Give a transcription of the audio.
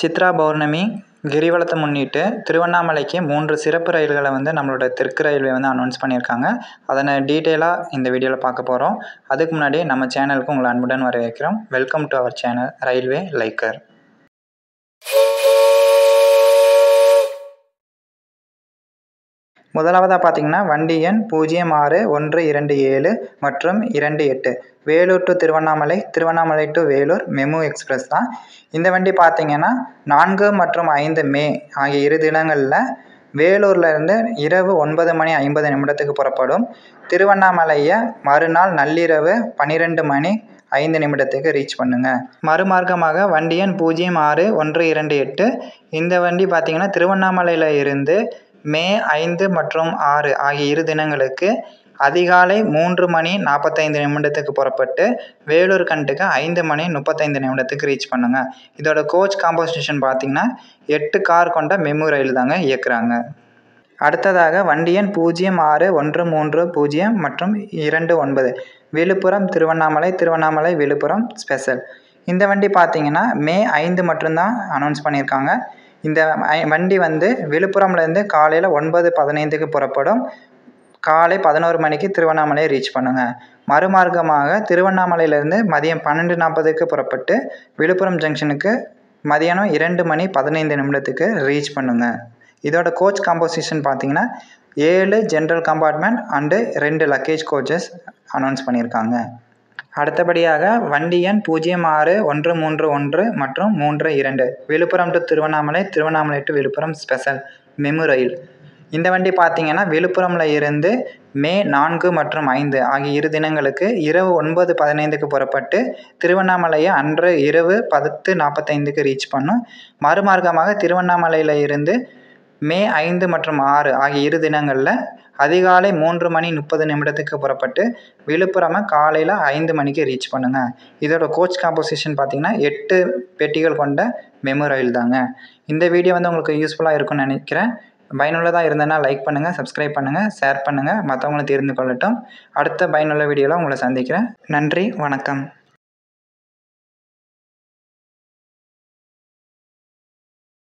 சித்ரா பௌர்ணமி கிரிவலத்தை முன்னிட்டு திருவண்ணாமலைக்கு மூன்று சிறப்பு ரயில்களை வந்து நம்மளோட தெற்கு ரயில்வே வந்து அனௌன்ஸ் பண்ணியிருக்காங்க. அதனை டீட்டெயிலாக இந்த வீடியோவில் பார்க்க போகிறோம் அதுக்கு முன்னாடி நம்ம சேனலுக்கு உங்களை அன்புடன் வரவேற்கிறோம். Welcome to our channel railway liker முதலாவதாக பார்த்தீங்கன்னா வண்டி எண் பூஜ்ஜியம் ஆறு ஒன்று இரண்டு ஏழு மற்றும் இரண்டு எட்டு. Vellore to Tiruvannamalai Tiruvannamalai to Vellore MEMU express தான். இந்த வண்டி பார்த்தீங்கன்னா நான்கு மற்றும் ஐந்து மே ஆகிய இரு தினங்களில் வேலூர்லேருந்து இரவு ஒன்பது மணி ஐம்பது நிமிடத்துக்கு புறப்படும். திருவண்ணாமலையை மறுநாள் நள்ளிரவு பன்னிரெண்டு மணி ஐந்து நிமிடத்துக்கு ரீச் பண்ணுங்கள் மறுமார்க்கமாக வண்டி எண் பூஜ்ஜியம் ஆறு ஒன்று இரண்டு எட்டு. இந்த வண்டி பார்த்தீங்கன்னா திருவண்ணாமலையில் இருந்து மே ஐந்து மற்றும் ஆறு ஆகிய இரு தினங்களுக்கு அதிகாலை மூன்று மணி நாற்பத்தைந்து நிமிடத்துக்கு புறப்பட்டு வேலூர் கண்டுக்கு ஐந்து மணி முப்பத்தைந்து நிமிடத்துக்கு ரீச் பண்ணுங்க. இதோட கோச் காம்போசிஷன் பார்த்தீங்கன்னா எட்டு கார் கொண்ட மெமு ரயில் தாங்க இயக்குறாங்க. அடுத்ததாக வண்டி எண் பூஜ்ஜியம் ஆறு ஒன்று மூன்று பூஜ்ஜியம் மற்றும் இரண்டு ஒன்பது. விழுப்புரம் திருவண்ணாமலை திருவண்ணாமலை விழுப்புரம் ஸ்பெஷல் இந்த வண்டி பார்த்தீங்கன்னா மே ஐந்து மட்டும்தான் அனௌன்ஸ் பண்ணியிருக்காங்க. இந்த வண்டி வந்து விழுப்புரம்லேருந்து காலையில் ஒன்பது பதினைந்துக்கு புறப்படும். காலை பதினோரு மணிக்கு திருவண்ணாமலையை ரீச் பண்ணுங்க. மறுமார்க்கமாக திருவண்ணாமலையிலேருந்து மதியம் பன்னெண்டு நாற்பதுக்கு புறப்பட்டு விழுப்புரம் ஜங்ஷனுக்கு மதியானம் இரண்டு மணி பதினைந்து நிமிடத்துக்கு ரீச் பண்ணுங்க. இதோட கோச் காம்போசிஷன் பார்த்தீங்கன்னா ஏழு ஜென்ரல் கம்பார்ட்மெண்ட் அண்டு ரெண்டு லக்கேஜ் கோச்சஸ் அனௌன்ஸ் பண்ணியிருக்காங்க. அடுத்தபடியாக வண்டி எண் பூஜ்ஜியம் ஆறு ஒன்று மூன்று ஒன்று மற்றும் மூன்று இரண்டு. Villupuram to Tiruvannamalai Tiruvannamalai to Villupuram special MEMU rail. இந்த வண்டி பார்த்தீங்கன்னா விழுப்புரமில் இருந்து மே நான்கு மற்றும் ஐந்து ஆகிய இரு தினங்களுக்கு இரவு ஒன்பது பதினைந்துக்கு புறப்பட்டு திருவண்ணாமலையை அன்று இரவு பத்து நாற்பத்தைந்துக்கு ரீச் பண்ணும். மறுமார்க்கமாக திருவண்ணாமலையில் இருந்து மே ஐந்து மற்றும் ஆறு ஆகிய இரு தினங்களில் அதிகாலை மூன்று மணி முப்பது நிமிடத்துக்கு புறப்பட்டு விழுப்புரமை காலையில் ஐந்து மணிக்கு ரீச் பண்ணுங்கள் இதோட கோச் காம்போசிஷன் பார்த்திங்கன்னா எட்டு பெட்டிகள் கொண்ட மெமு ரயில் தாங்க. இந்த வீடியோ வந்து உங்களுக்கு யூஸ்ஃபுல்லாக இருக்கும்னு நினைக்கிறேன். பயனுள்ளதாக இருந்ததுன்னா லைக் பண்ணுங்கள் சப்ஸ்கிரைப் பண்ணுங்கள் ஷேர் பண்ணுங்கள் மற்றவங்களும் தெரிந்து கொள்ளட்டும். அடுத்த பயனுள்ள வீடியோவில் உங்களை சந்திக்கிறேன். நன்றி வணக்கம்.